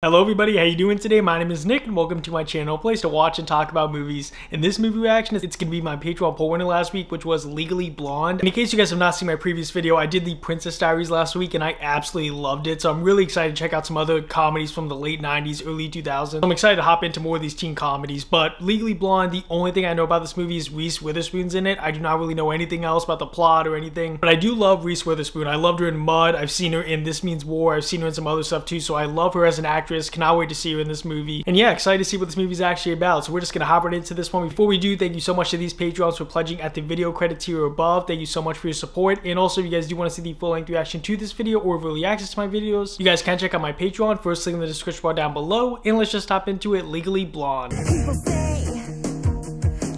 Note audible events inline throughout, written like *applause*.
Hello everybody, how you doing today? My name is Nick and welcome to my channel, a place to watch and talk about movies. In this movie reaction, it's going to be my Patreon poll winner last week, which was Legally Blonde. And in case you guys have not seen my previous video, I did the Princess Diaries last week and I absolutely loved it. So I'm really excited to check out some other comedies from the late 90s, early 2000s. I'm excited to hop into more of these teen comedies, but Legally Blonde, the only thing I know about this movie is Reese Witherspoon's in it. I do not really know anything else about the plot or anything, but I do love Reese Witherspoon. I loved her in Mud. I've seen her in This Means War. I've seen her in some other stuff too, so I love her as an actress. Cannot wait to see you in this movie. And yeah, excited to see what this movie is actually about. So we're just gonna hop right into this one. Before we do, thank you so much to these Patreons for pledging at the video credits here above. Thank you so much for your support. And also, if you guys do want to see the full length reaction to this video or early access to my videos, you guys can check out my Patreon. First link in the description bar down below. And let's just hop into it. Legally Blonde.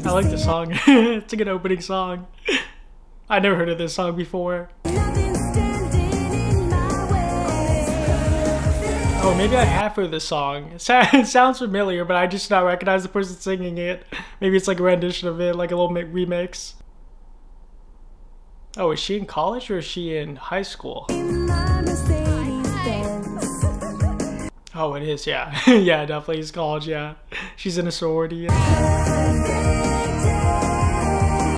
I like the song. *laughs* it's a good opening song. *laughs* I never heard of this song before. Oh, maybe I have heard this song. *laughs* It sounds familiar, but I just not recognize the person singing it. Maybe it's like a rendition of it, like a little remix. Oh, is she in college or is she in high school? Oh, it is, yeah. *laughs* yeah, definitely is college, yeah. She's in a sorority.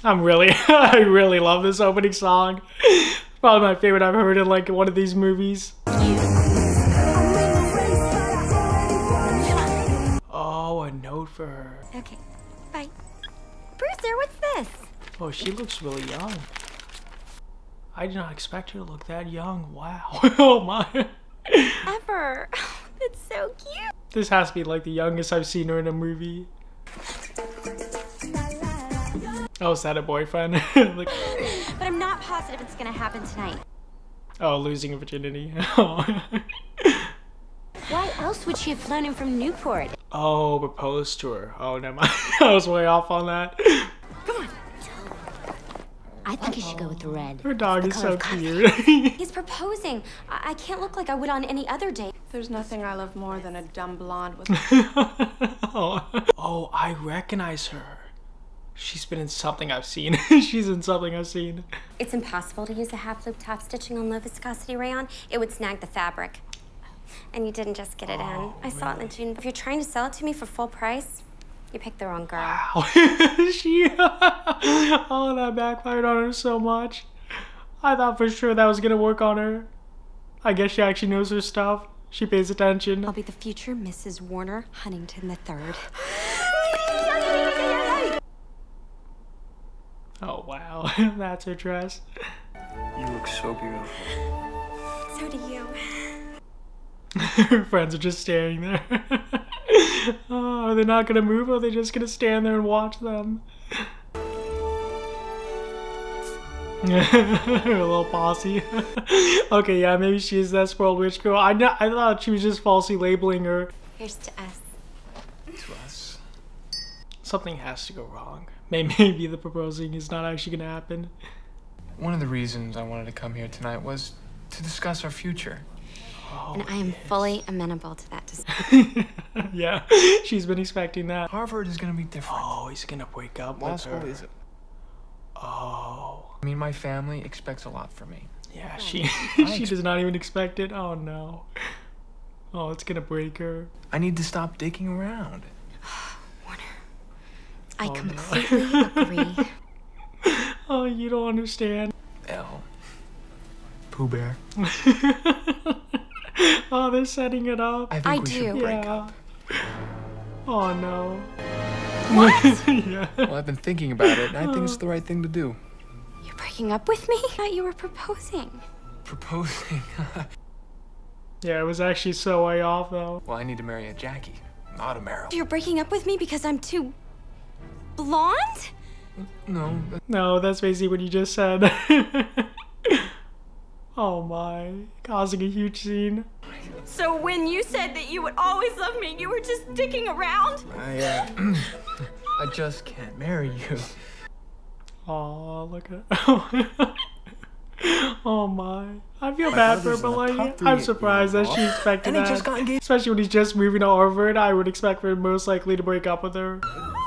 I'm really, *laughs* I really love this opening song. Probably my favorite I've heard in like one of these movies. Note for her. Okay, bye. Bruiser, what's this? Oh, she looks really young. I did not expect her to look that young. Wow. *laughs* oh my. Ever. *laughs* That's so cute. This has to be like the youngest I've seen her in a movie. Oh, is that a boyfriend? *laughs* like... But I'm not positive it's gonna happen tonight. Oh, losing a virginity. Oh. Why else would she have flown in from Newport? Oh, proposed to her. Oh, never mind. *laughs* I was way off on that. Come on. I think you should go with red. Her dog is so cute. *laughs* He's proposing. I-, I can't look like I would on any other day. There's nothing I love more than a dumb blonde with. *laughs* oh. oh, I recognize her. She's been in something I've seen. She's in something I've seen. It's impossible to use a half loop top stitching on low viscosity rayon. It would snag the fabric. And you didn't just get it oh, in. I saw it in the June. If you're trying to sell it to me for full price, you picked the wrong girl. Wow. *laughs* she, *laughs* oh, that backfired on her so much. I thought for sure that was gonna work on her. I guess she actually knows her stuff. She pays attention. I'll be the future Mrs. Warner Huntington the Third. oh wow, *laughs* that's her dress. You look so beautiful. So do you. Her *laughs* friends are just staring there. *laughs* oh, are they not gonna move or are they just gonna stand there and watch them? *laughs* Her little posse. okay, yeah, maybe she's that spoiled witch girl. I, I thought she was just falsely labeling her. Here's to us. To us. Something has to go wrong. Maybe the proposing is not actually gonna happen. One of the reasons I wanted to come here tonight was to discuss our future. Oh, and I am yes. fully amenable to that *laughs* decision. *laughs* yeah, *laughs* she's been expecting that. Harvard is gonna be different. Oh, he's gonna break up Law with her. Is Oh. I mean, my family expects a lot from me. Yeah, she she does not even expect it. Oh no. Oh, it's gonna break her. I need to stop digging around. *sighs* Warner, I oh, completely no. agree. oh, you don't understand. Elle. Pooh Bear. *laughs* oh, they're setting it up. I think I we do. should break yeah. up. Oh no. What? *laughs* yeah. Well, I've been thinking about it, and I think it's oh. the right thing to do. You're breaking up with me? I thought you were proposing. Proposing? *laughs* yeah, it was actually so way off, though. Well, I need to marry a Jackie, not a Meryl. You're breaking up with me because I'm too... blonde? No. No, that's basically what you just said. Oh my, causing a huge scene. So when you said that you would always love me, you were just sticking around? I, uh, *clears throat* I just can't marry you. Oh, look at *laughs* Oh my. I feel my bad for her, I'm surprised that she expected and that. Especially when he's just moving to Harvard, I would expect for most likely to break up with her.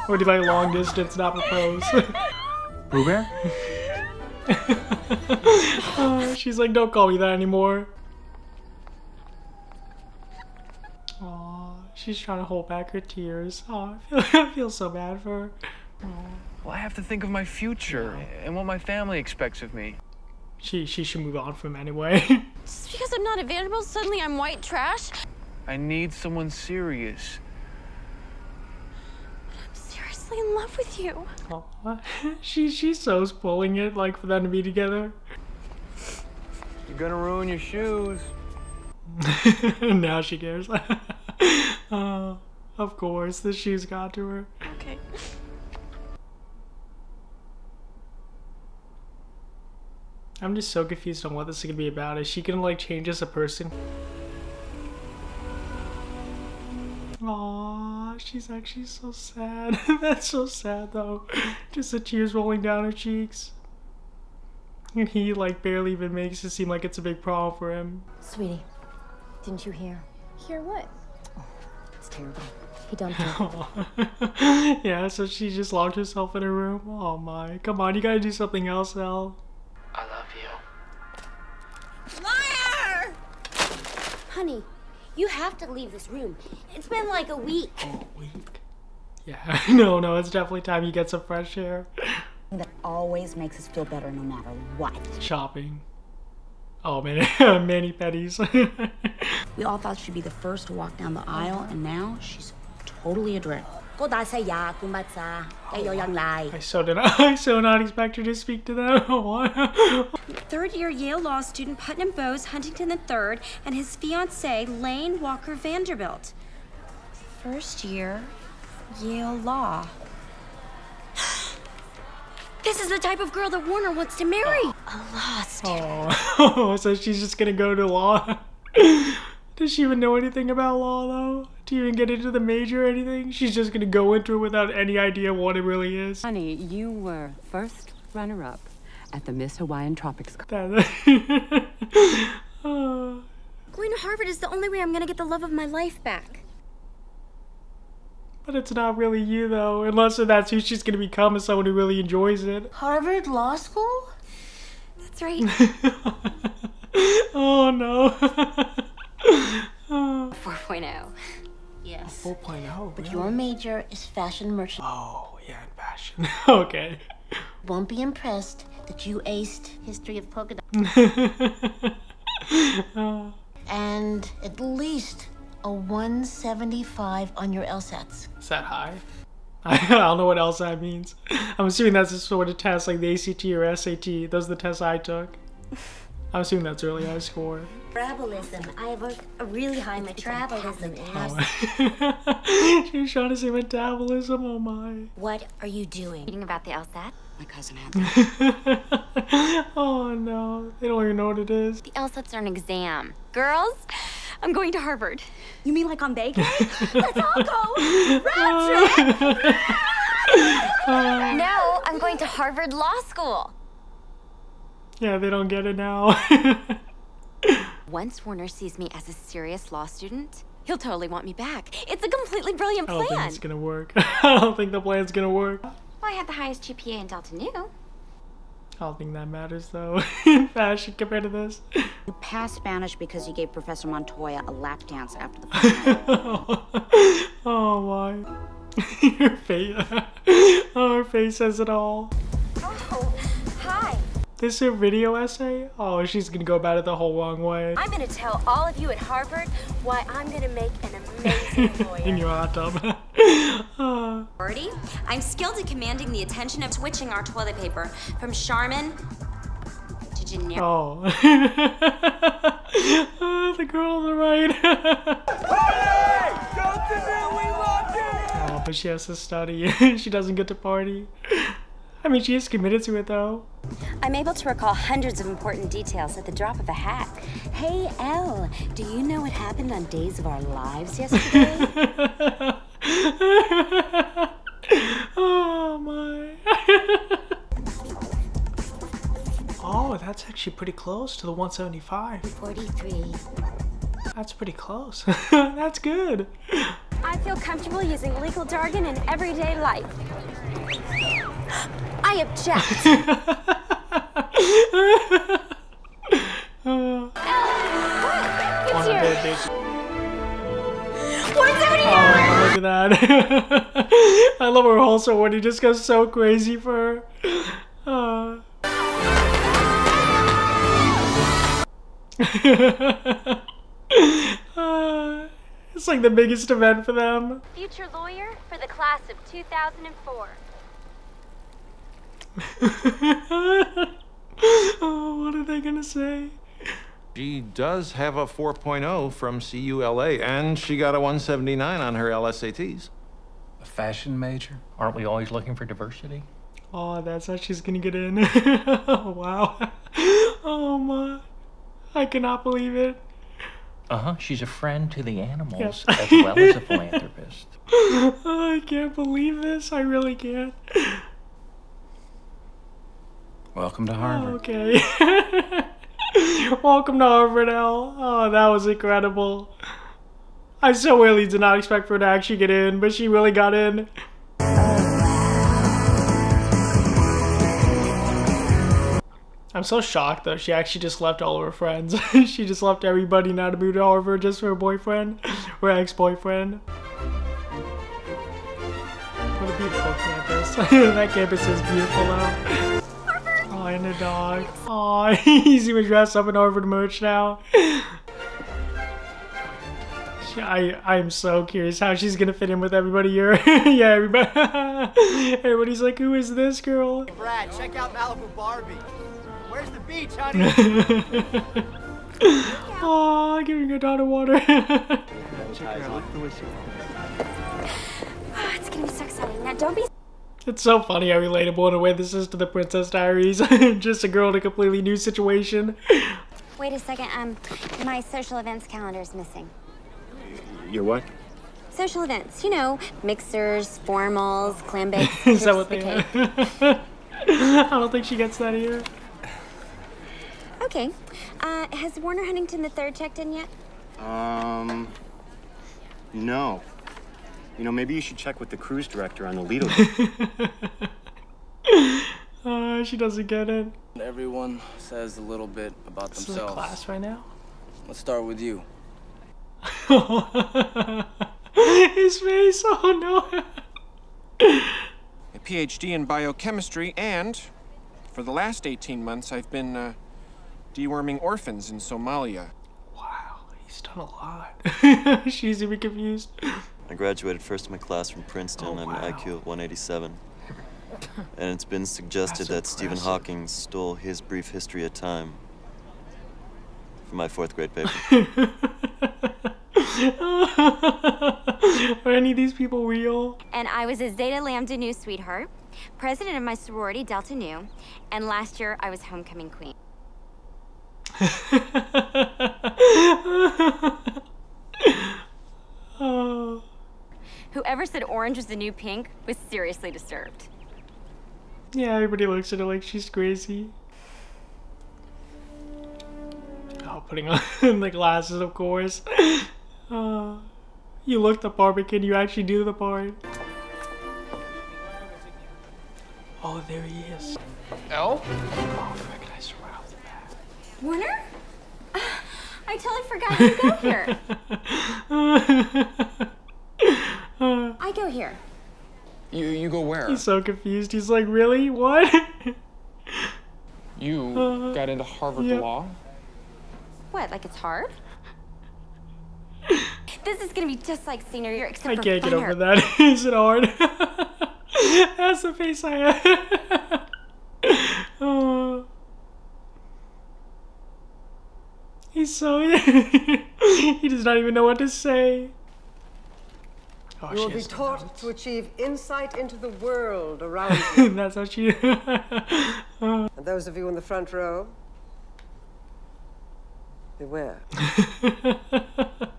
Or do like long distance, not propose. Pooh *laughs* Bear? Uh, *laughs* she's like, don't call me that anymore. Aw, she's trying to hold back her tears. Oh, I feel, *laughs* I feel so bad for her. Well, I have to think of my future and what my family expects of me. She she should move on from anyway. Just *laughs* because I'm not available, suddenly I'm white trash? I need someone serious. I'm seriously in love with you. Aw, *laughs* she she's so spoiling it like for them to be together. You're gonna ruin your shoes. *laughs* now she cares. *laughs* uh, of course, the shoes got to her. Okay. I'm just so confused on what this is gonna be about. Is she gonna like change as a person? Aww, Oh, she's actually so sad. *laughs* That's so sad though. Just the tears rolling down her cheeks. And he like barely even makes it seem like it's a big problem for him. Sweetie, didn't you hear? Hear what? Oh, It's terrible. He dumped her. *laughs* yeah, so she just locked herself in her room. Oh my, come on, you gotta do something else, Elle. I love you. Liar! Honey, you have to leave this room. It's been like a week. Weak. Yeah, *laughs* no, no, it's definitely time you get some fresh air. that always makes us feel better no matter what. Shopping. Oh man, *laughs* mani petties. *laughs* We all thought she'd be the first to walk down the aisle, and now she's totally adrift. Cô ta say ya, kumbatsa, kayo yang lai. I so did not, *laughs* I so not expect her to speak to them. *laughs* Third year Yale law student Putnam Bowes Huntington III and his fiancee Lane Walker Vanderbilt. First year Yale law. *sighs* this is the type of girl that Warner wants to marry. Oh. A law oh. student. Oh, *laughs* so she's just gonna go to law. Does she even know anything about law though? Do you even get into the major or anything? She's just gonna go into it without any idea what it really is. Honey, you were first runner up at the Miss Hawaiian Tropics. Co- *laughs* Oh. Going to Harvard is the only way I'm gonna get the love of my life back. but it's not really you though, unless that's who she's gonna become, is someone who really enjoys it. Harvard Law School? That's right. *laughs* oh no. *laughs* *laughs* 4.0. Yes. 4.0. But your major is fashion merchant. Oh, yeah, in fashion. *laughs* okay. Won't be impressed that you aced history of polka dot. *laughs* and at least a 175 on your LSATs. Is that high? I don't know what else that means. I'm assuming that's a sort of test like the ACT or SAT. Those are the tests I took. I'm assuming that's really high score. Travelism. I have a, a really high metabolism. *laughs* She's trying to say metabolism. Oh my. What are you doing? Reading about the LSAT? My cousin had *laughs* that. oh no. They don't even know what it is. The LSATs are an exam. Girls, I'm going to Harvard. You mean like on vacay? *laughs* Let's all go. Oh. Oh. no, I'm going to Harvard Law School. Yeah, they don't get it now. Once Warner sees me as a serious law student, he'll totally want me back. It's a completely brilliant plan. I don't think plan. it's gonna work. *laughs* I don't think the plan's gonna work. Well, I had the highest GPA in Delta Nu. I don't think that matters though *laughs* in fashion compared to this. You passed Spanish because you gave Professor Montoya a lap dance after the *laughs* final. oh my. Your face. oh, her face says it all. Oh, hi. This is her video essay? Oh, she's gonna go about it the whole wrong way. I'm going to tell all of you at Harvard why I'm going to make an amazing *laughs* lawyer. In your hot tub. *laughs* *laughs* Birdie, I'm skilled at commanding the attention of switching our toilet paper from Charmin to generic. oh. oh. The girl on the right. oh, but she has to study. she doesn't get to party. I mean, she is committed to it though. I'm able to recall hundreds of important details at the drop of a hat. Hey, Elle, do you know what happened on Days of Our Lives *laughs* yesterday? oh my. oh, that's actually pretty close to the 175. 43. That's pretty close. *laughs* that's good. I feel comfortable using legal jargon in everyday life. *gasps* I object. *laughs* Uh, It's on a here. bad day. for that. *laughs* I love her also when he just goes so crazy for her. Uh. uh, *laughs* it's like the biggest event for them. Future lawyer for the class of 2004. *laughs* oh, what are they gonna say? She does have a 4.0 from CULA, and she got a 179 on her LSATs. A fashion major? Aren't we always looking for diversity? Oh, that's how she's gonna get in. oh, *laughs* wow. *laughs* Oh my. I cannot believe it. Uh huh. She's a friend to the animals Yep. as well as a philanthropist. *laughs* I can't believe this. I really can't. Welcome to Harvard. Okay. *laughs* Welcome to Harvard, Elle. Oh, that was incredible. I so really did not expect for her to actually get in, but she really got in. So shocked though. She actually just left all of her friends. *laughs* she just left everybody now to move to Harvard just for her boyfriend, her ex-boyfriend. What a beautiful campus. *laughs* that campus is beautiful though. *laughs* Oh, and a dog. Oh, he's even dressed up in Harvard merch now. I I'm so curious how she's gonna fit in with everybody here. yeah, everybody. Everybody's like, who is this girl? Brad, check out Malibu Barbie. Where's the beach, honey? oh, giving her daughter water. Oh, it's gonna be so exciting. Now, don't be It's so funny how relatable in a way this is to the Princess Diaries. *laughs* Just a girl in a completely new situation. Wait a second. Um, my social events calendar is missing. Your what? Social events, you know, mixers, formals, *laughs* clam bakes. is that what they the? *laughs* I don't think she gets that here. Cake. Okay. Uh, has Warner Huntington III checked in yet? Um, no. You know, maybe you should check with the cruise director on the Lido. *laughs* Uh, she doesn't get it. Everyone says a little bit about This is a themselves. class right now. Let's start with you. *laughs* His face, oh no. a PhD in biochemistry, and for the last 18 months, I've been uh, deworming orphans in Somalia. Wow, he's done a lot. *laughs* She's even confused. I graduated first in my class from Princeton. I'm an IQ of 187. *laughs* And it's been suggested that Stephen Hawking stole his brief history of time from my fourth grade paper. *laughs* Are any of these people real? And I was a Zeta Lambda Nu sweetheart, president of my sorority, Delta Nu, and last year I was homecoming queen. Oh. *laughs* Whoever said orange was the new pink was seriously disturbed. Yeah, everybody looks at her like she's crazy. Oh, putting on *laughs* the glasses, of course. Uh, you look the part, but can you actually do the part? Oh, there he is. Elle? Oh, bat. Warner? I totally forgot you go here. *laughs* I go here. You you go where? He's so confused. He's like, really? What? You *laughs* Uh, got into Harvard yep. Law? What, like it's hard? this is gonna be just like senior year, except I for can't get over that. *laughs* Is it hard? That's the face I have. oh. He's so. *laughs* he does not even know what to say. Oh, you will be taught to achieve insight into the world around *laughs* you. That's how she. *laughs* Uh. and those of you in the front row, beware. the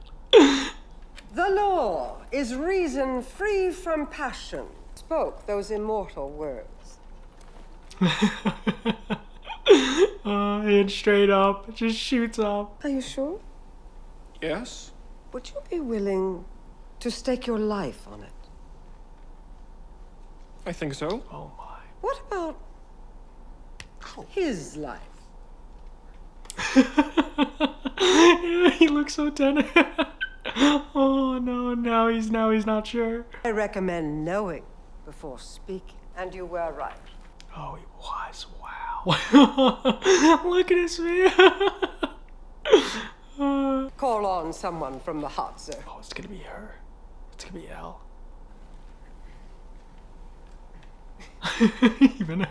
law is reason free from passion. Spoke those immortal words. *laughs* uh, and straight up, just shoots up. Are you sure? Yes? Would you be willing to stake your life on it? I think so. Oh my. What about his life? *laughs* he looks so tender. *laughs* oh no, now he's now he's not sure. I recommend knowing before speaking, and you were right. Oh, he was. Wow. *laughs* Look at his man. uh, *laughs* Call on someone from the hot zone. oh, it's gonna be her. It's gonna be Elle. *laughs* Even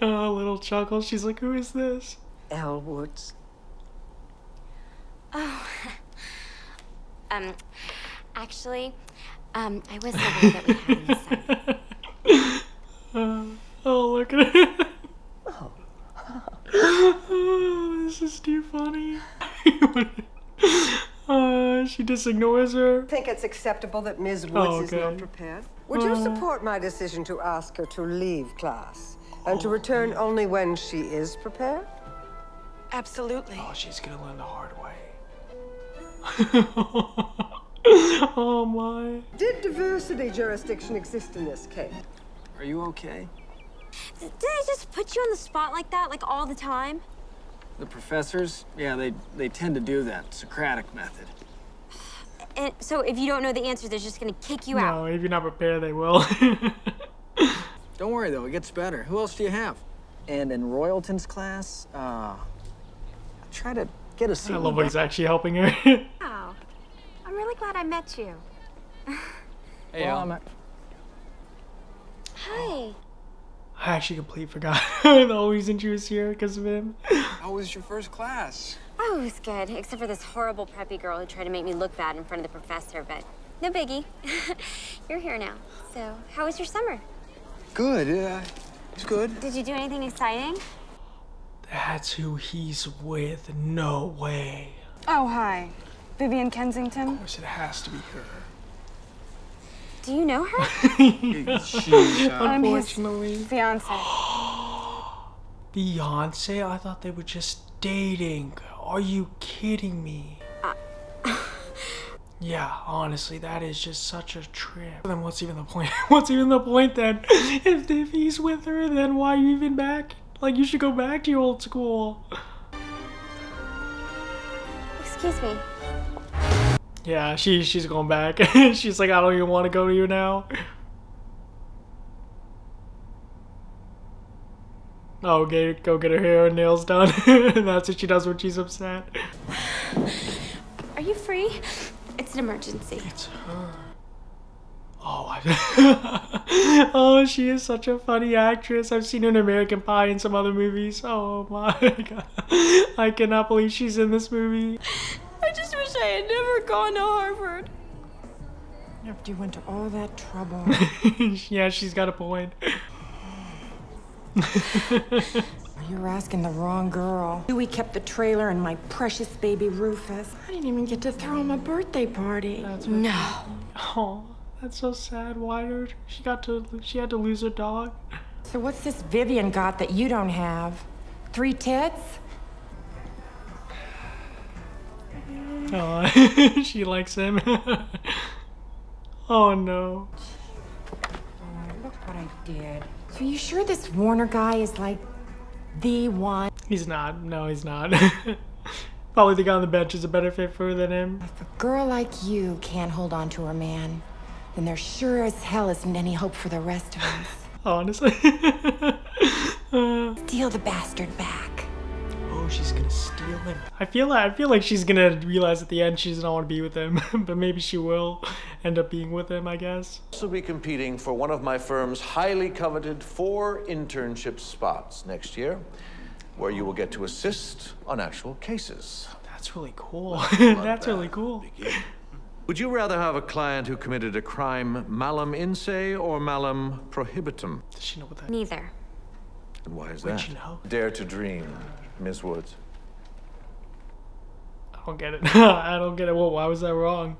a little chuckle. She's like, "Who is this?" Elle Woods. Oh. um, actually, um, I was aware that we had a son. Uh, oh, look at it. Oh, *laughs* this is too funny. *laughs* uh, she just ignores her. Think it's acceptable that Ms. Woods Oh, is not prepared? Would you Uh. support my decision to ask her to leave class and to return only when she is prepared? Absolutely. Oh, she's gonna learn the hard way. *laughs* oh my. Did diversity jurisdiction exist in this case? Are you okay? Did I just put you on the spot like that, like all the time? The professors? Yeah, they, they tend to do that. Socratic method. *sighs* And so if you don't know the answer, they're just gonna kick you out. No, if you're not prepared, they will. *laughs* Don't worry, though. It gets better. Who else do you have? And in Royalton's class, uh, I try to get a seat. I in love the how he's actually helping her. *laughs* Wow. I'm really glad I met you. *laughs* Hey, well, I'm Hi. I actually completely forgot *laughs* the whole reason she was here because of him. How was your first class? Oh, it was good, except for this horrible preppy girl who tried to make me look bad in front of the professor, but no biggie. *laughs* You're here now. So, how was your summer? Good. Uh, yeah, it's good. Did you do anything exciting? That's who he's with. No way. Oh, hi. Vivian Kensington. Of course, it has to be her. Do you know her? She's, uh, I'm his Unfortunately. fiance. *gasps* Beyonce? I thought they were just dating. Are you kidding me? *laughs* yeah, honestly, that is just such a trip. Then what's even the point? *laughs* what's even the point then? *laughs* If, if he's with her, then why are you even back? Like, you should go back to your old school. Excuse me. Yeah, she she's going back. *laughs* she's like, I don't even want to go to you now. Oh, get, go get her hair and nails done. *laughs* That's what she does when she's upset. Are you free? It's an emergency. It's her. Oh, I, *laughs* oh, she is such a funny actress. I've seen her in American Pie and some other movies. Oh my god, I cannot believe she's in this movie. I just wish I had never gone to Harvard. After you went to all that trouble. *laughs* yeah, she's got a point. *laughs* You're asking the wrong girl. We kept the trailer and my precious baby Rufus. I didn't even get to throw him a birthday party. no. Oh, that's so sad. Why did she got to? She had to lose her dog. So what's this Vivian got that you don't have? Three tits? Oh, *laughs* she likes him. oh no. Look what I did. So you sure this Warner guy is like the one? He's not. No, he's not. *laughs* Probably the guy on the bench is a better fit for her than him. If a girl like you can't hold on to her man, then there sure as hell isn't any hope for the rest of us. *laughs* Honestly. Steal the bastard back. She's gonna steal him. I feel like I feel like she's gonna realize at the end she doesn't want to be with him, *laughs* but maybe she will end up being with him. I guess. also be competing for one of my firm's highly coveted four internship spots next year, where you will get to assist on actual cases. That's really cool. *laughs* That's really cool. Would you rather have a client who committed a crime malum in se or malum prohibitum? Does she know what that? Neither. And why is Where'd that? you know? Dare to dream, Miss Woods. I don't get it. *laughs* I don't get it. Well, why was I wrong?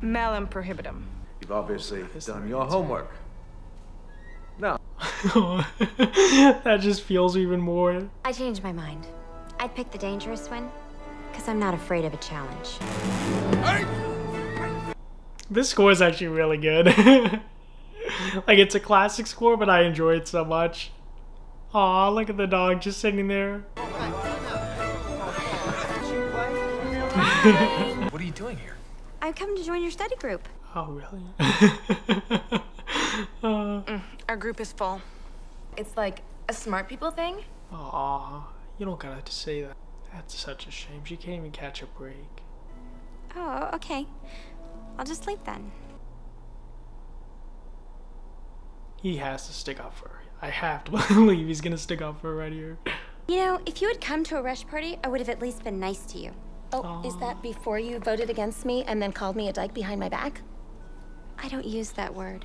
Malum prohibitum. You've obviously done your homework. No. *laughs* that just feels even more. I changed my mind. I'd pick the dangerous one, because I'm not afraid of a challenge. This score is actually really good. *laughs* like it's a classic score, but I enjoy it so much. Aw, look at the dog just sitting there. *laughs* what are you doing here? I've come to join your study group. Oh, really? *laughs* Mm, our group is full. It's like a smart people thing. Aw, you don't gotta say that. That's such a shame. She can't even catch a break. Oh, okay. I'll just sleep then. He has to stick up for her. I have to *laughs* believe he's gonna stick up for her right here. You know, if you had come to a rush party, I would have at least been nice to you. Oh, is that before you voted against me and then called me a dyke behind my back? I don't use that word.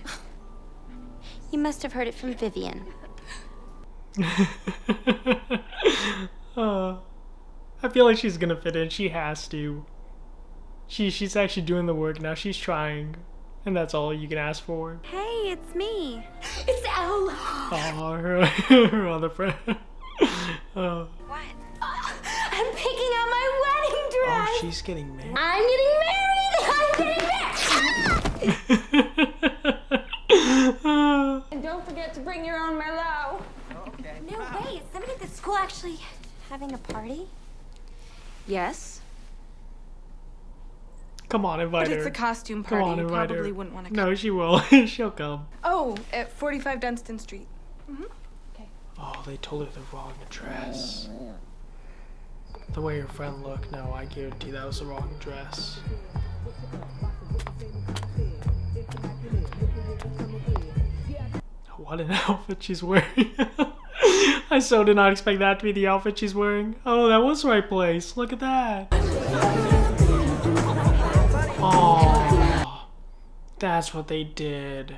You must have heard it from Vivian. *laughs* uh, I feel like she's gonna fit in. She has to. She she's actually doing the work now. She's trying, and that's all you can ask for. Hey, it's me. *laughs* It's Elle. Oh, *laughs* her, her other friend. *laughs* Uh, What? I'm picking out my wedding dress. oh, she's getting married. I'm getting married. I'm getting married. and don't forget to bring your own Merlot. No way. Is somebody at the school actually having a party? Yes. Come on, invite But her. it's a costume party. Come on, You invite probably her. wouldn't wanna No, she will. *laughs* She'll come. Oh, at 45 Dunstan Street. Mm-hmm. Okay. Oh, they told her the wrong address. The way your friend looked, no, I guarantee that was the wrong address. What an *laughs* outfit she's wearing. *laughs* I so did not expect that to be the outfit she's wearing. Oh, that was the right place. Look at that. Oh, that's what they did.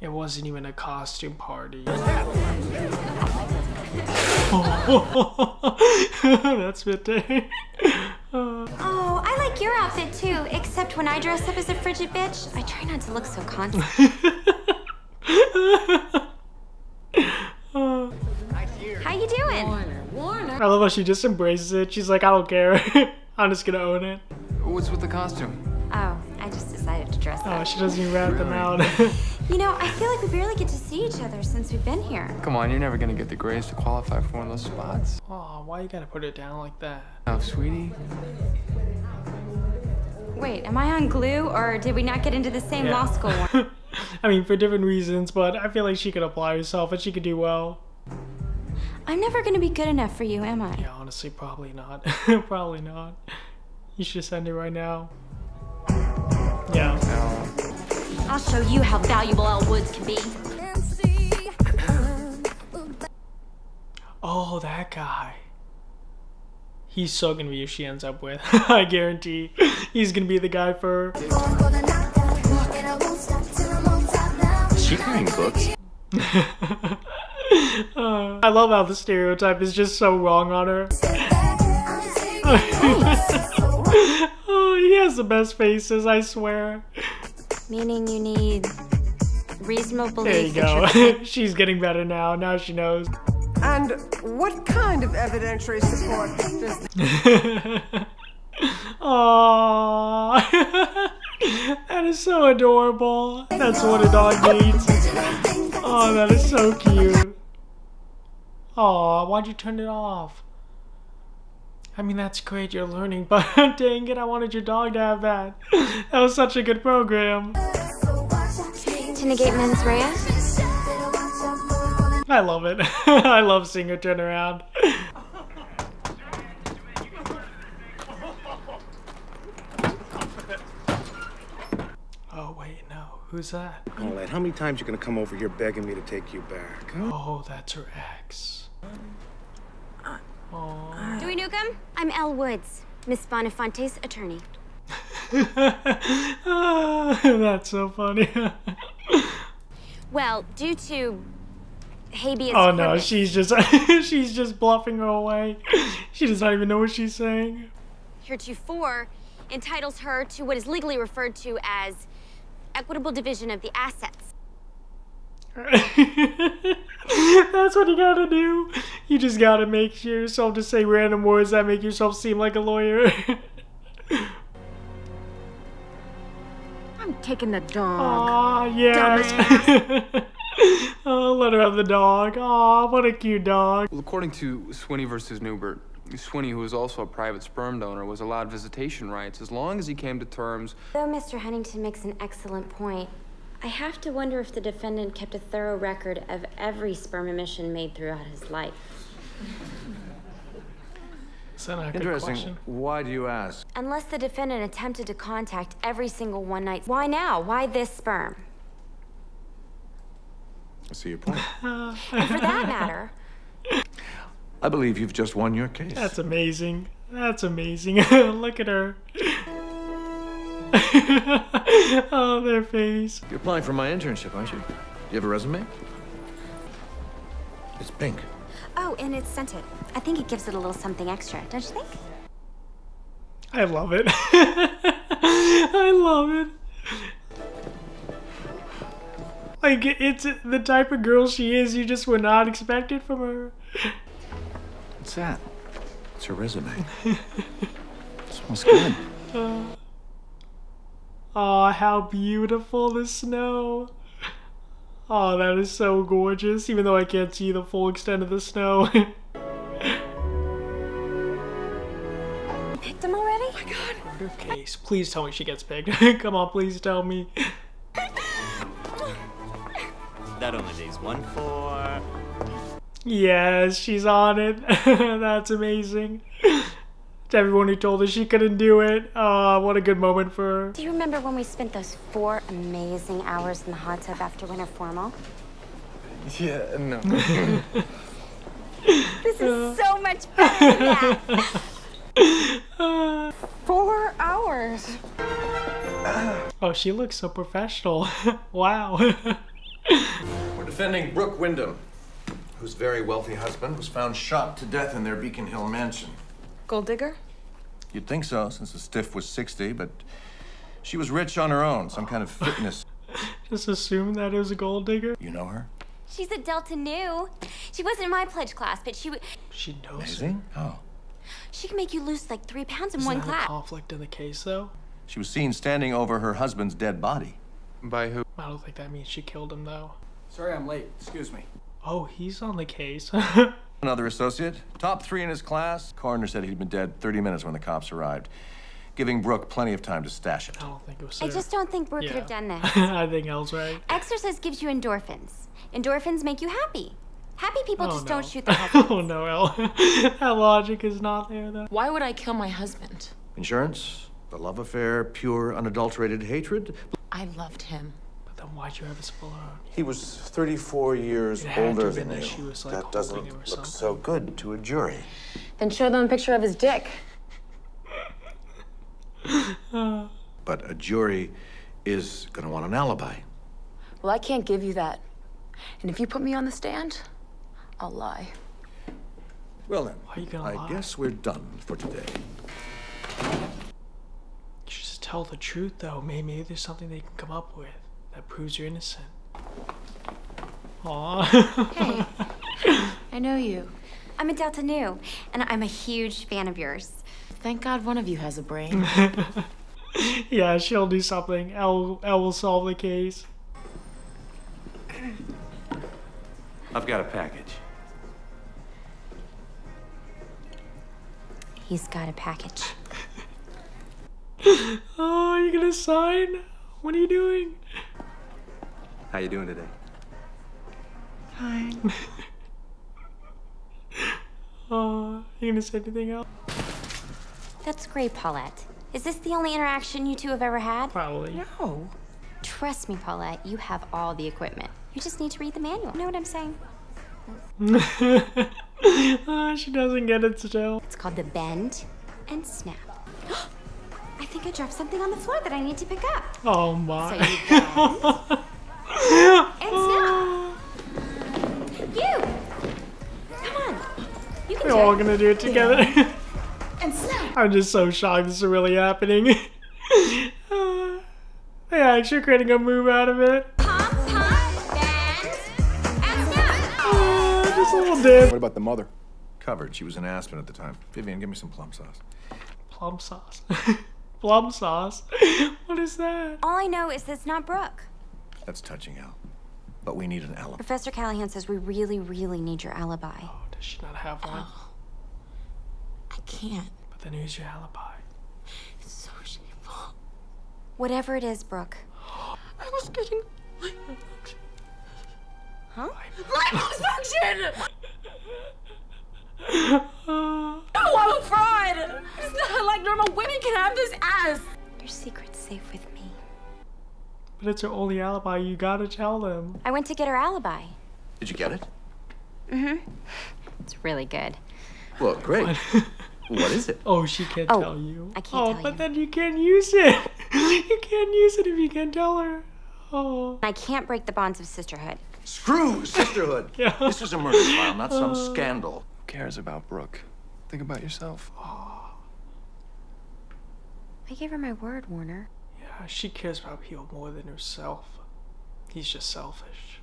It wasn't even a costume party. *laughs* That's midday. Uh, *laughs* Oh, I like your outfit too, except when I dress up as a frigid bitch, I try not to look so constant. *laughs* How you doing? Warner, Warner. I love how she just embraces it. She's like, I don't care. I'm just gonna own it. What's with the costume? Oh, I just decided to dress Oh, up. she doesn't even rat them out. *laughs* You know, I feel like we barely get to see each other since we've been here. Come on, you're never gonna get the grades to qualify for one of those spots. oh, why you gotta put it down like that? Oh, sweetie. Wait, am I on glue or did we not get into the same Yeah. law school? *laughs* I mean, for different reasons, but I feel like she could apply herself and she could do well. I'm never gonna be good enough for you, am I? Yeah, honestly, probably not. *laughs* probably not. You should send it right now. Yeah. I'll show you how valuable Elle Woods can be. Oh, that guy. He's so gonna be who she ends up with. *laughs* I guarantee. He's gonna be the guy for her. Is she carrying books? *laughs* Uh, I love how the stereotype is just so wrong on her. *laughs* oh, he has the best faces, I swear. Meaning you need reasonable belief that you're go. *laughs* She's getting better now. Now she knows. And what kind of evidentiary support does this *laughs* Aww. that is so adorable. That's what a dog needs. Oh, that is so cute. Aw, why'd you turn it off? I mean, that's great, you're learning, *laughs* but dang it, I wanted your dog to have that. That was such a good program. to negate mens rea. I love it. *laughs* I love seeing her turn around. *laughs* Oh, wait, no. Who's that? Paulette, how many times you gonna come over here begging me to take you back? Huh? Oh, that's her ex. Newcomb, I'm Elle Woods, Miss Bonafonte's attorney. *laughs* that's so funny. *laughs* Well, due to habeas oh no, corpus, she's just *laughs* she's just bluffing her away. She does not even know what she's saying. heretofore entitles her to what is legally referred to as equitable division of the assets. *laughs* That's what you gotta do. You just gotta make yourself to say random words that make yourself seem like a lawyer. I'm taking the dog. Aw, yes. *laughs* oh, let her have the dog. Aw, what a cute dog. Well, according to Swinney versus Newbert, Swinney, who was also a private sperm donor, was allowed visitation rights as long as he came to terms. Though Mr. Huntington makes an excellent point, I have to wonder if the defendant kept a thorough record of every sperm emission made throughout his life. Is that not a good Interesting. question? Why do you ask? Unless the defendant attempted to contact every single one night. Why now? Why this sperm? I see your point. *laughs* And for that matter, I believe you've just won your case. That's amazing. That's amazing. *laughs* Look at her. *laughs* *laughs* oh, their face. You're applying for my internship, aren't you? Do you have a resume? It's pink. oh, and it's scented. I think it gives it a little something extra, don't you think? I love it. *laughs* I love it. Like, it's the type of girl she is you just would not expect it from her. What's that? It's her resume. *laughs* smells good. Uh, oh, how beautiful the snow. Oh, that is so gorgeous, even though I can't see the full extent of the snow. Picked him already? Oh my god. Her case. Please tell me she gets picked. *laughs* Come on, please tell me. That only leaves one for. Yes, she's on it. *laughs* That's amazing. To everyone who told her she couldn't do it. Oh, what a good moment for her. Do you remember when we spent those four amazing hours in the hot tub after winter formal? Yeah, no. *laughs* This is so much better than that. *laughs* Four hours. Oh, she looks so professional. *laughs* wow. We're defending Brooke Wyndham, whose very wealthy husband was found shot to death in their Beacon Hill mansion. Gold digger? You'd think so, since the stiff was 60, but she was rich on her own, some kind of fitness. *laughs* Just assume that it was a gold digger. You know her? She's a Delta Nu. She wasn't in my pledge class, but she would. She knows. Amazing? Oh. She can make you lose like three pounds in Isn't one that a class. conflict in the case, though? She was seen standing over her husband's dead body. By who? I don't think that means she killed him, though. Sorry I'm late. Excuse me. Oh, he's on the case. *laughs* Another associate, top three in his class. Coroner said he'd been dead 30 minutes when the cops arrived, giving Brooke plenty of time to stash it. I don't think it was I just don't think Brooke could have done this. *laughs* I think Elle's right. Exercise gives you endorphins. Endorphins make you happy. Happy people Oh, just no. don't shoot their husbands. *laughs* oh no, Elle. *laughs* that logic is not there, though. Why would I kill my husband? Insurance, the love affair, pure, unadulterated hatred. I loved him. But then why'd you have his balloon? He was 34 years It older than you. that she was, like, that doesn't him look something. so good to a jury. Then show them a picture of his dick. *laughs* But a jury is going to want an alibi. Well, I can't give you that. And if you put me on the stand, I'll lie. Well then, Why are you gonna I lie? guess we're done for today. You should just tell the truth, though. Maybe, maybe there's something they can come up with that proves you're innocent. Aw. *laughs* I know you. I'm a Delta Nu, and I'm a huge fan of yours. Thank God one of you has a brain. *laughs* yeah, she'll do something. Elle, Elle will solve the case. I've got a package. He's got a package. *laughs* Oh, you gonna sign? What are you doing? How you doing today? Fine. Oh, *laughs* you gonna say anything else? That's great, Paulette. Is this the only interaction you two have ever had? Probably. No. Trust me, Paulette, you have all the equipment. You just need to read the manual. You know what I'm saying? Ah, *laughs* she doesn't get it still. It's called the bend and snap. *gasps* I think I dropped something on the floor that I need to pick up. Oh my. So *laughs* you bend and snap. You! Come on. You can We're all gonna do it together. *laughs* And snap. I'm just so shocked this is really happening. *laughs* Uh, they actually creating a move out of it. Uh, just a little dip. What about the mother? Covered. She was in Aspen at the time. Vivian, give me some plum sauce. Plum sauce. *laughs* Plum sauce. What is that? All I know is it's not Brooke. That's touching, Al. But we need an alibi. Professor Callahan says we really, really need your alibi. Oh, does she not have one? Oh. I can't. But then who's your alibi? It's so shameful. Whatever it is, Brooke. *gasps* I was getting Huh? liposuction. *laughs* no, I'm a fraud. It's not like normal women can have this ass. Your secret's safe with me. But it's her only alibi. You gotta tell them. I went to get her alibi. Did you get it? Mm-hmm. It's really good. Well, great. what *laughs* is it? Oh, she can't Oh, tell you. I can't oh, tell but you. then you can't use it. *laughs* you can't use it if you can't tell her. Oh. I can't break the bonds of sisterhood. Screw sisterhood. *laughs* Yeah. This is a murder trial, not some Uh. scandal. Who cares about Brooke? Think about yourself. Oh. I gave her my word, Warner. Yeah, she cares about people more than herself. He's just selfish.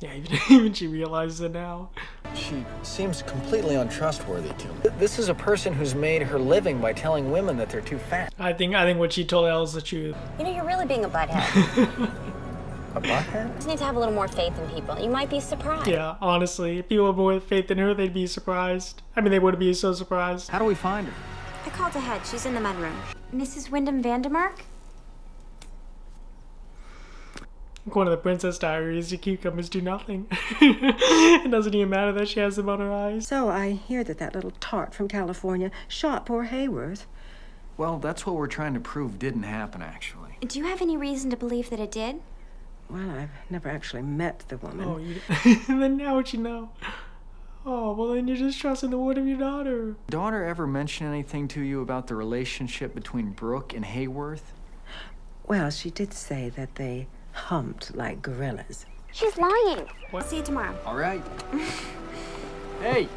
Yeah, *laughs* even, even she realizes it now. She seems completely untrustworthy to me. This is a person who's made her living by telling women that they're too fat. I think I think what she told Elle is the truth. You know, you're really being a butthead. *laughs* A butthead? you just need to have a little more faith in people. You might be surprised. Yeah, honestly, if people had more faith in her, they'd be surprised. I mean, they wouldn't be so surprised. How do we find her? I called ahead. She's in the med room. Mrs. Wyndham Vandermark? Like one of the Princess Diaries, the cucumbers do nothing. *laughs* it doesn't even matter that she has them on her eyes. So I hear that that little tart from California shot poor Hayworth. Well, that's what we're trying to prove didn't happen, actually. Do you have any reason to believe that it did? Well, I've never actually met the woman. Oh, you. and *laughs* then now what you know? Oh, well, then you're just trusting the word of your daughter. Daughter ever mention anything to you about the relationship between Brooke and Hayworth? Well, she did say that they humped like gorillas. She's lying. See you tomorrow. All right. *laughs* hey,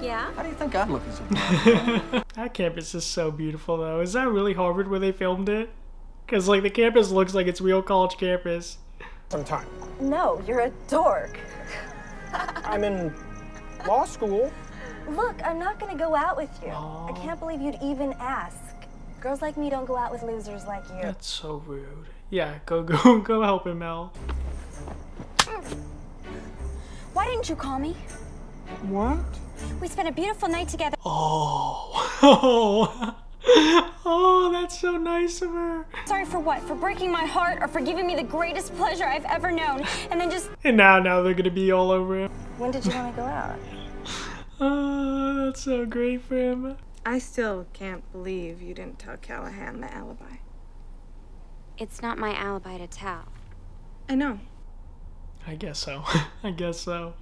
Yeah? how do you think I'd look as *laughs* a That campus is so beautiful, though. Is that really Harvard where they filmed it? Because, like, the campus looks like it's real college campus. Sometime. No, you're a dork. I'm in law school. Look, I'm not gonna go out with you. I can't believe you'd even ask. Girls like me don't go out with losers like you. That's so rude. Yeah, go, go, *laughs* go help him, Mel. Why didn't you call me? What? We spent a beautiful night together. Oh. *laughs* oh. Oh, that's so nice of her. Sorry for what? For breaking my heart or for giving me the greatest pleasure I've ever known? And then just. And now, now they're gonna be all over him. When did you want to go out? *laughs* Oh, that's so great for him. I still can't believe you didn't tell Callahan the alibi. It's not my alibi to tell. I know. I guess so. *laughs* I guess so.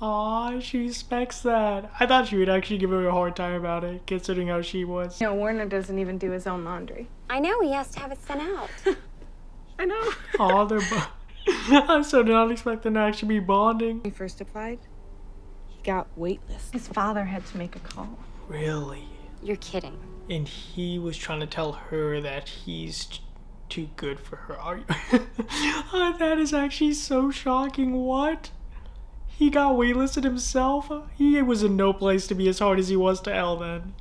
Aw, she respects that. I thought she would actually give her a hard time about it, considering how she was. You No, Warner doesn't even do his own laundry. I know he has to have it sent out. *laughs* I know. *laughs* Aw, they're. Bo- *laughs* I so did not expect them to actually be bonding. He first applied, he got waitlist. His father had to make a call. Really? You're kidding. And he was trying to tell her that he's too good for her. Are you? oh, that is actually so shocking. What? He got waitlisted himself? He was in no place to be as hard as he was to Elle then.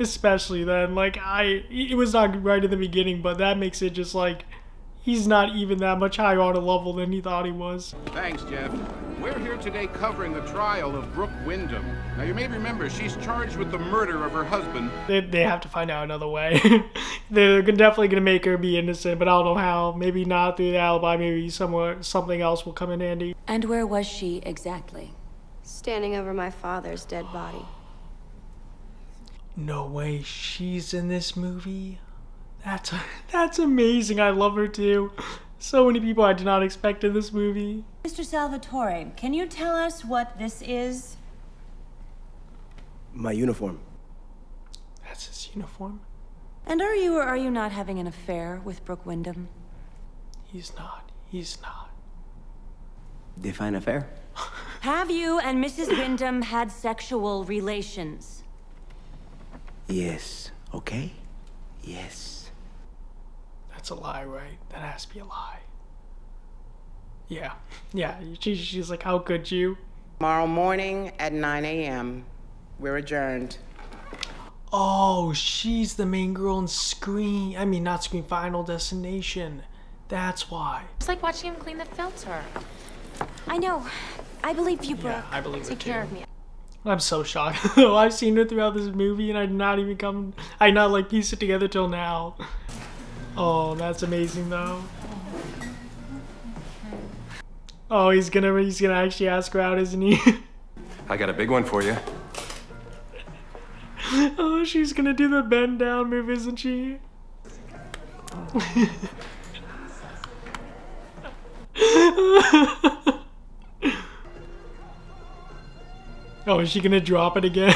Especially then. Like, I. It was not right in the beginning, but that makes it just like. He's not even that much higher on a level than he thought he was. Thanks, Jeff. We're here today covering the trial of Brooke Wyndham. Now, you may remember she's charged with the murder of her husband. They, they have to find out another way. *laughs* They're definitely gonna make her be innocent, but I don't know how. Maybe not through the alibi. Maybe somewhere something else will come in handy. And where was she exactly? Standing over my father's dead body. No way, she's in this movie. That's *laughs* that's amazing. I love her too. So many people I did not expect in this movie. Mr. Salvatore, can you tell us what this is? My uniform. That's his uniform. And are you or are you not having an affair with Brooke Wyndham? He's not. He's not. Define affair. *laughs* Have you and Mrs. Wyndham had sexual relations? Yes. Okay. Yes. That's a lie, right? That has to be a lie. Yeah. Yeah. She, she's like, how could you? Tomorrow morning at 9 a.m., we're adjourned. Oh, she's the main girl in Scream. I mean, not Scream Final Destination. That's why. It's like watching him clean the filter. I know. I believe you, Brooke. Yeah, I believe Take care too. of me. I'm so shocked. *laughs* I've seen her throughout this movie and I did not even come I not like piece it together till now. Oh, that's amazing though. Oh, he's gonna he's gonna actually ask her out, isn't he? *laughs* I got a big one for you. *laughs* oh, she's gonna do the bend down move, isn't she? *laughs* oh, is she gonna drop it again?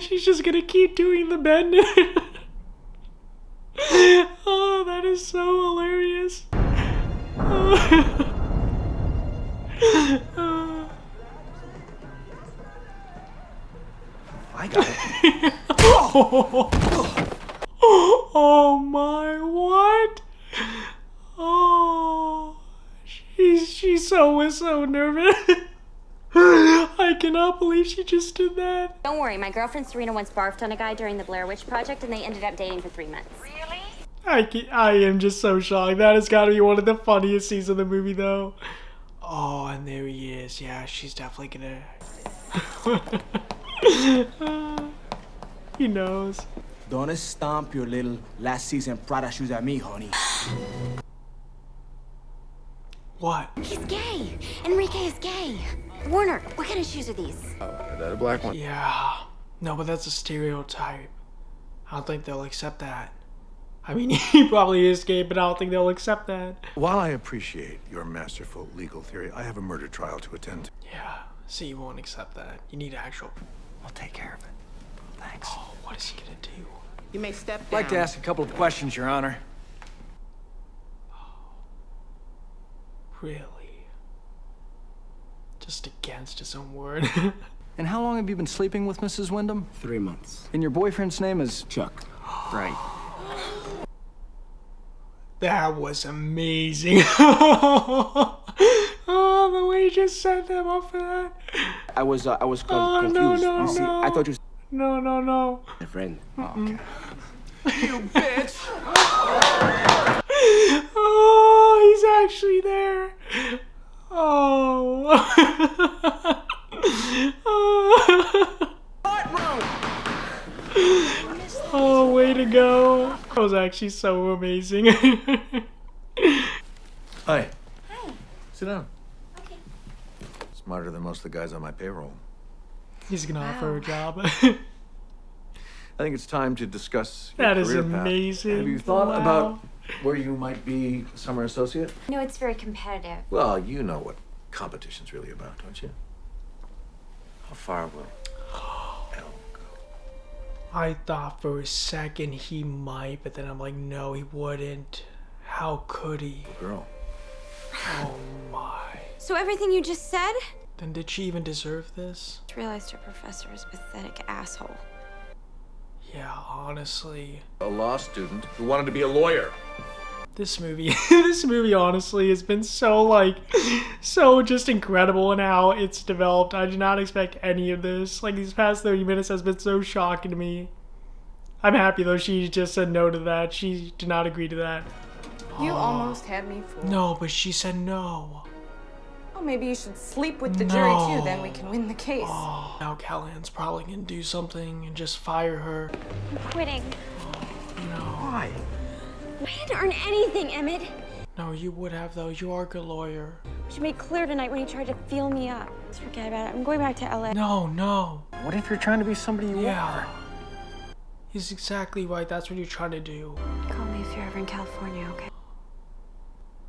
she's just gonna keep doing the bend. *laughs* oh, that is so hilarious. *laughs* I got it. oh. *laughs* oh my, what? Oh, she's she's so so nervous. *sighs* I cannot believe she just did that. Don't worry, my girlfriend Serena once barfed on a guy during the Blair Witch Project, and they ended up dating for three months. Really? I can, I am just so shocked. That has got to be one of the funniest scenes of the movie, though. Oh, and there he is. Yeah, she's definitely gonna. *laughs* he knows. Don't stomp your little last season Prada shoes at me, honey. What? He's gay. Enrique is gay. Warner, what kind of shoes are these? Oh, is that a black one? Yeah. No, but that's a stereotype. I don't think they'll accept that. I mean, *laughs* he probably is gay, but I don't think they'll accept that. While I appreciate your masterful legal theory, I have a murder trial to attend. to. Yeah. See, you won't accept that. You need actual. I'll take care of it. Thanks. Oh, what is he gonna do? You may step I'd like to ask a couple of questions, Your Honor. Oh, really? Just against his own word. *laughs* And how long have you been sleeping with Mrs. Wyndham? Three months. And your boyfriend's name is Chuck. Right. *gasps* That was amazing. *laughs* oh, the way you just set them up for that. I was uh, I was con- Oh, no, confused. no, you see, no. I thought you was No, no, no. my friend. Mm-mm. *laughs* You bitch! Oh, he's actually there. Oh. *laughs* oh, way to go. That was actually so amazing. *laughs* Hi. Hi. Sit down. Okay. Smarter than most of the guys on my payroll. he's gonna offer a job. *laughs* I think it's time to discuss your That is career path. amazing. Have you thought Wow. about where you might be summer associate? No, it's very competitive. Well, you know what competition's really about, don't you? How far will *gasps* I thought for a second he might, but then I'm like, no, he wouldn't. How could he? girl? Oh my. So everything you just said? Then did she even deserve this? Just realized her professor is a pathetic asshole. Yeah, honestly. A law student who wanted to be a lawyer. This movie, *laughs* this movie honestly has been so like, so just incredible in how it's developed. I did not expect any of this. Like these past 30 minutes has been so shocking to me. I'm happy though she just said no to that. She did not agree to that. You Oh. almost had me fooled. No, but she said no. Well, maybe you should sleep with the jury No. too, then we can win the case. Oh, now Callahan's probably gonna do something and just fire her. I'm quitting. Oh, no. Why? I didn't earn anything, Emmett. No, you would have though. You are a good lawyer. She made clear tonight when he tried to feel me up. Just forget about it. I'm going back to LA. No, no. What if you're trying to be somebody you Yeah. are? He's exactly right. That's what you're trying to do. Call me if you're ever in California, okay?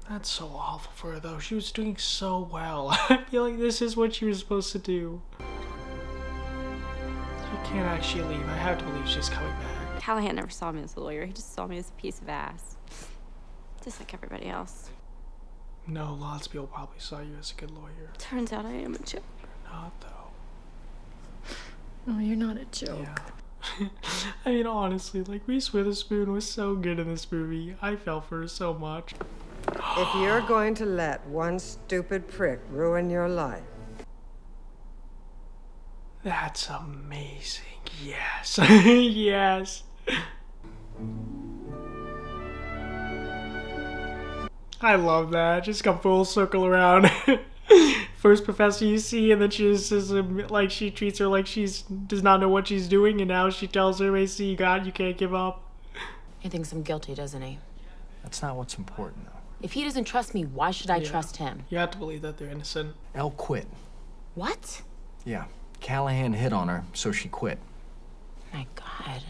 That's so awful for her though. She was doing so well. *laughs* I feel like this is what she was supposed to do. She can't actually leave. I have to believe she's coming back. Callahan never saw me as a lawyer. He just saw me as a piece of ass. Just like everybody else. No, lots of people probably saw you as a good lawyer. Turns out I am a joke. You're Not though. Oh, you're not a joke. Yeah. *laughs* I mean, honestly, like Reese Witherspoon was so good in this movie. I fell for her so much. If you're going to let one stupid prick ruin your life, That's amazing. Yes. *laughs* yes. I love that. Just come full circle around. *laughs* first professor you see, and then she just says um, like she treats her like she's does not know what she's doing, and now she tells her, "Basically, you got, you can't give up." He thinks I'm guilty, doesn't he? That's not what's important, though. If he doesn't trust me, why should I Yeah. trust him? You have to believe that they're innocent. Elle quit. What? Yeah. Callahan hit on her, so she quit. My God.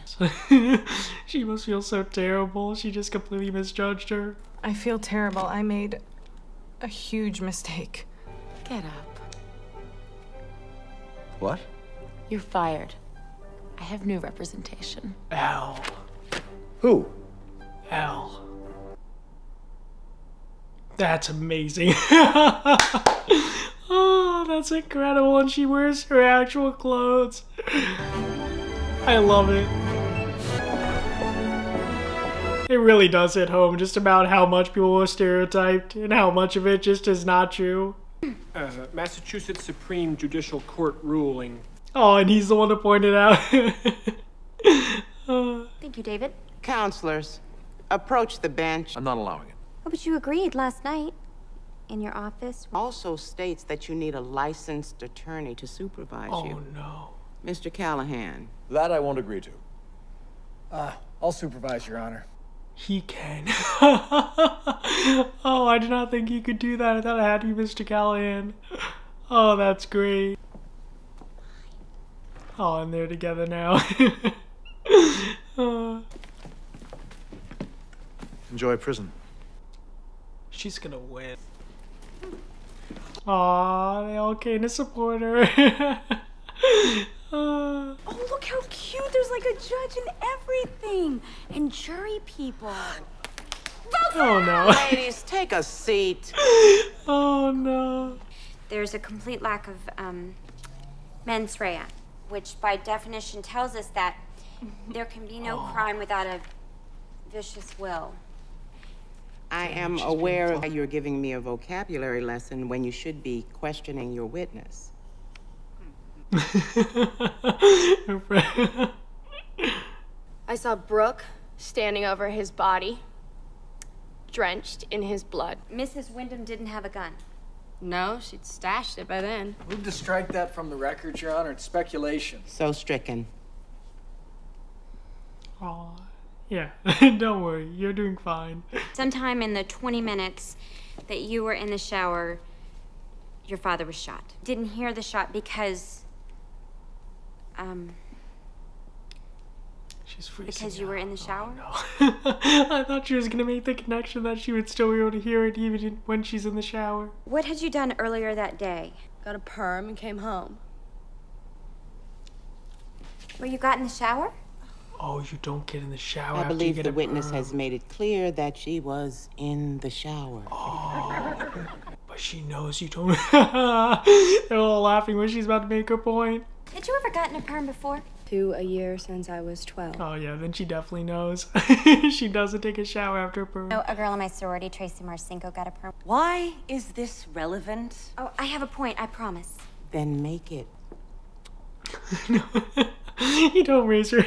*laughs* *laughs* she must feel so terrible. She just completely misjudged her. I feel terrible. I made a huge mistake. Get up. What? You're fired. I have new representation. Ow. Who? Ow. That's amazing. *laughs* oh, that's incredible. And she wears her actual clothes. I love it. It really does hit home just about how much people are stereotyped and how much of it just is not true. Uh, Massachusetts Supreme Judicial Court ruling. Oh, and he's the one that pointed out. *laughs* Uh, Thank you, David. Counselors, approach the bench. I'm not allowing it. Oh, but you agreed last night in your office. Also states that you need a licensed attorney to supervise oh you. no. Mr. Callahan. That I won't agree to. Uh, I'll supervise, Your Honor. He can. *laughs* oh, I did not think he could do that. I thought it had to be Mr. Callahan. Oh, that's great. Oh, and they're together now. *laughs* Uh, Enjoy prison. She's gonna win. Aw, they all came to support her. Uh, *laughs* Oh, look how cute. There's like a judge and everything. And jury people. oh no. *laughs* Ladies, take a seat. Oh no. There's a complete lack of um, mens rea, which by definition tells us that there can be no crime without a vicious will. I am aware that you're giving me a vocabulary lesson when you should be questioning your witness. *laughs* I saw Brooke standing over his body, drenched in his blood. Mrs. Wyndham didn't have a gun. No, she'd stashed it by then. Move to strike that from the record, Your Honor. It's speculation. So stricken. Aw. Yeah, *laughs* don't worry. You're doing fine. Sometime in the 20 minutes that you were in the shower, your father was shot. Didn't hear the shot because. Um. She's freezing. Because you were in the shower? No. *laughs* I thought she was gonna make the connection that she would still be able to hear it even when she's in the shower. What had you done earlier that day? Got a perm and came home. Where you got in the shower? Oh, you don't get in the shower. I after you believe get the a witness perm. has made it clear that she was in the shower. Oh, *laughs* But she knows you don't. *laughs* They're all laughing when she's about to make her point. Had you ever gotten a perm before? Two a year since I was 12. Oh yeah, then she definitely knows. *laughs* she doesn't take a shower after a perm. No, a girl in my sorority, Tracy Marcinko, got a perm. Why is this relevant? Oh, I have a point, I promise. Then make it. no, you don't raise her.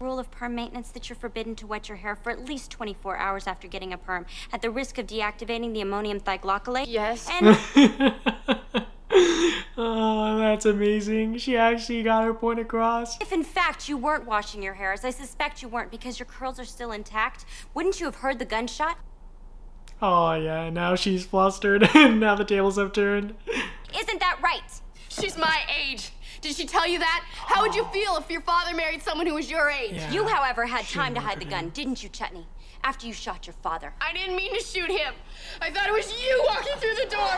Rule of perm maintenance that you're forbidden to wet your hair for at least 24 hours after getting a perm, at the risk of deactivating the ammonium thioglycolate. Yes. And *laughs* *laughs* oh, that's amazing. She actually got her point across. if in fact you weren't washing your hair, as I suspect you weren't because your curls are still intact, wouldn't you have heard the gunshot? Oh yeah, now she's flustered. And *laughs* now the tables have turned. Isn't that right? She's my age. Did she tell you that? How would you oh. feel if your father married someone who was your age? You, however, had time to hide the gun, didn't you, Chutney? After you shot your father. I didn't mean to shoot him. I thought it was you walking through the door.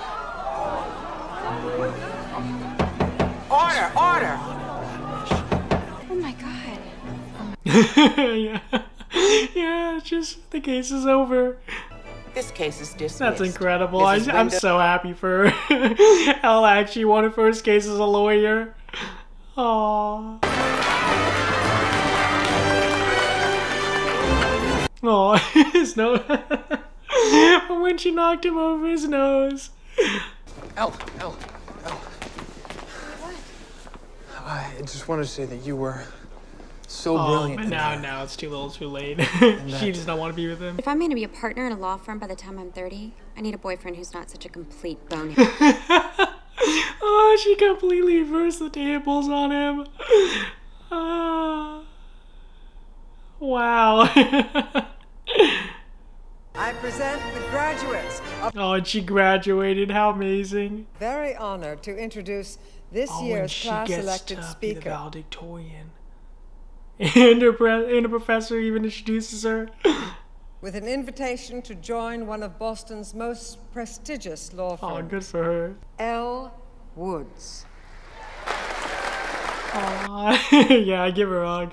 Order, order. Oh my god. *laughs* yeah. Yeah, just the case is over. This case is dismissed. That's incredible. I, I'm so happy for *laughs* her. Elle actually won her first case as a lawyer. Aww. Aw, *laughs* his nose. when she knocked him over his nose. Elle, Elle, Elle. I just wanted to say that you were So oh, brilliant. But now, now it's too little, too late. *laughs* she does not want to be with him. If I'm going to be a partner in a law firm by the time I'm 30, I need a boyfriend who's not such a complete bonehead. *laughs* oh, she completely reversed the tables on him. Uh, wow. *laughs* I present the graduates. oh, and she graduated. How amazing. Very honored to introduce this oh, year's class gets elected to speaker. Be the valedictorian. *laughs* And her, and her professor even introduces her. With an invitation to join one of Boston's most prestigious law firms. Oh, good for her. Elle Woods. Aww. *laughs* yeah, I give her a hug.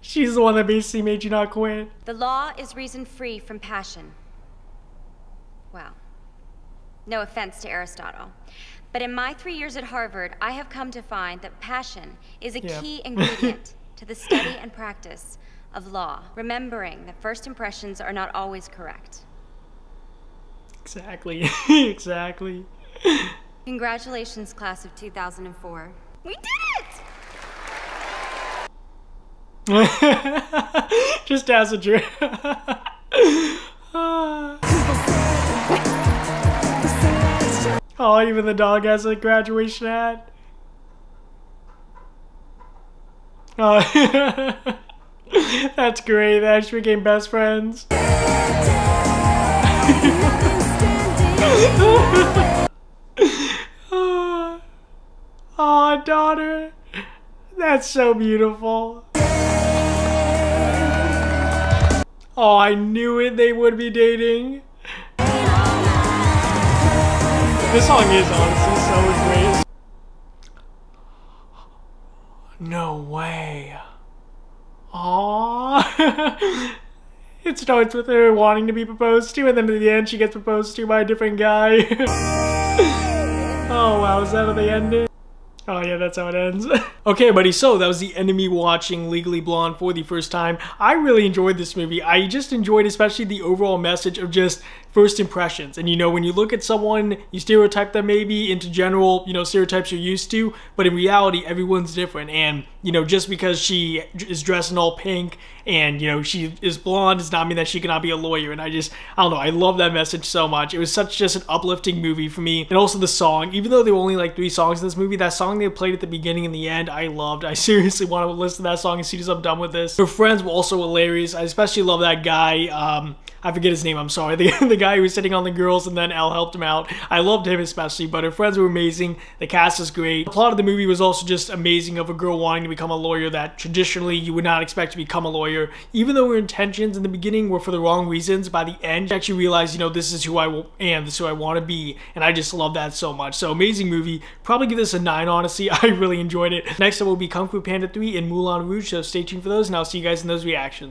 She's the one that basically made you not quit. The law is reason free from passion. Well, no offense to Aristotle. But in my three years at Harvard, I have come to find that passion is a Yep. key ingredient *laughs* to the study and practice of law, remembering that first impressions are not always correct. Exactly. *laughs* exactly. Congratulations, class of 2004. We did it! *laughs* Just as a joke. *laughs* oh, even the dog has a graduation hat. Oh, *laughs* that's great. They actually became best friends. *laughs* oh, daughter. That's so beautiful. Oh, I knew it. They would be dating. This song is honestly so great. No way. Aww. *laughs* it starts with her wanting to be proposed to, and then at the end she gets proposed to by a different guy. *laughs* oh wow, is that how they ended? Oh yeah, that's how it ends. *laughs* okay, buddy, so that was the enemy watching Legally Blonde for the first time. I really enjoyed this movie. I just enjoyed especially the overall message of just first impressions. And you know, when you look at someone, you stereotype them maybe into general, you know, stereotypes you're used to, but in reality, everyone's different. And, you know, just because she is dressed in all pink and, you know, she is blonde does not mean that she cannot be a lawyer. And I just, I don't know, I love that message so much. It was such just an uplifting movie for me. And also the song, even though there were only like three songs in this movie, that song they played at the beginning and the end, I loved. I *laughs* seriously want to listen to that song as soon as I'm done with this. Her friends were also hilarious. I especially love that guy. Um, I forget his name, I'm sorry. *laughs* The, the guy who was sitting on the girls and then Elle helped him out. I loved him especially, but her friends were amazing. The cast is great. The plot of the movie was also just amazing of a girl wanting to become a lawyer that traditionally you would not expect to become a Even though her intentions in the beginning were for the wrong reasons, by the end, she actually realized, you know, this is who I am, this is who I want to be, and I just love that so much. So amazing movie. Probably give this a 9, honestly. *laughs* I really enjoyed it. Next up will be Kung Fu Panda 3 and Moulin Rouge, so stay tuned for those, and I'll see you guys in those reactions.